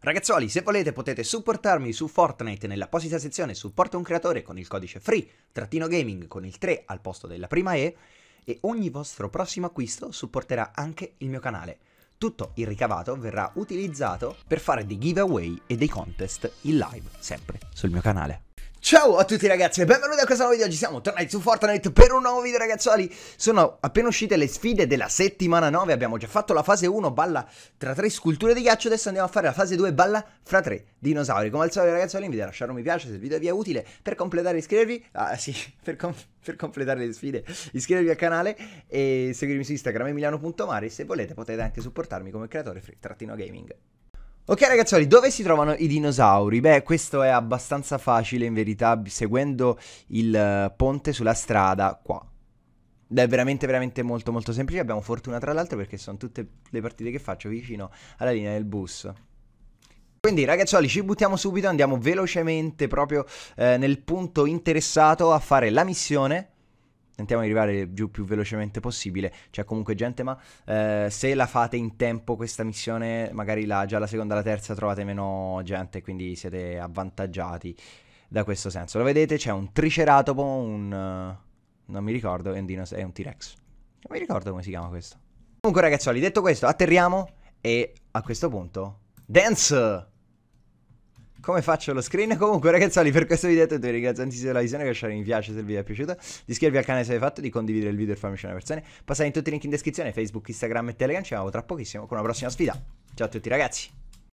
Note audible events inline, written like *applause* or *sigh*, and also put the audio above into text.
Ragazzoli, se volete potete supportarmi su Fortnite nell'apposita sezione supporta un creatore con il codice free-gaming con il 3 al posto della prima E e ogni vostro prossimo acquisto supporterà anche il mio canale. Tutto il ricavato verrà utilizzato per fare dei giveaway e dei contest in live, sempre sul mio canale. Ciao a tutti ragazzi e benvenuti a questo nuovo video, oggi siamo tornati su Fortnite per un nuovo video ragazzuoli. Sono appena uscite le sfide della settimana 9, abbiamo già fatto la fase 1 balla tra tre sculture di ghiaccio. Adesso andiamo a fare la fase 2 balla fra tre dinosauri. Come al solito ragazzuoli invito a lasciare un mi piace se il video vi è utile Per completare iscrivervi, ah sì, *laughs* per, com per completare le sfide iscrivervi al canale E seguirmi su Instagram emiliano.mari Se volete potete anche supportarmi come creatore free-gaming Ok ragazzi, dove si trovano i dinosauri? Beh, questo è abbastanza facile in verità, seguendo il eh, ponte sulla strada qua. È veramente veramente molto molto semplice, abbiamo fortuna tra l'altro perché sono tutte le partite che faccio vicino alla linea del bus. Quindi ragazzuoli ci buttiamo subito, andiamo velocemente proprio eh, nel punto interessato a fare la missione Tentiamo di arrivare giù più velocemente possibile. C'è comunque gente, ma eh, se la fate in tempo questa missione, magari la, già la seconda e la terza trovate meno gente, quindi siete avvantaggiati da questo senso. Lo vedete? C'è un triceratopo, un... Uh, non mi ricordo, è un, dinos- è un T-Rex. Non mi ricordo come si chiama questo. Comunque ragazzuoli, detto questo, atterriamo e a questo punto... Dance! Come faccio lo screen. *laughs* Comunque, ragazzoli, per questo video ti ringrazio tantissimo della visione, lasciare mi piace se il video è piaciuto, di iscrivervi al canale se avete fatto, di condividere il video e farmi una persone. Passate in tutti i link in descrizione, Facebook, Instagram e Telegram. Ci vediamo tra pochissimo con una prossima sfida. Ciao a tutti ragazzi.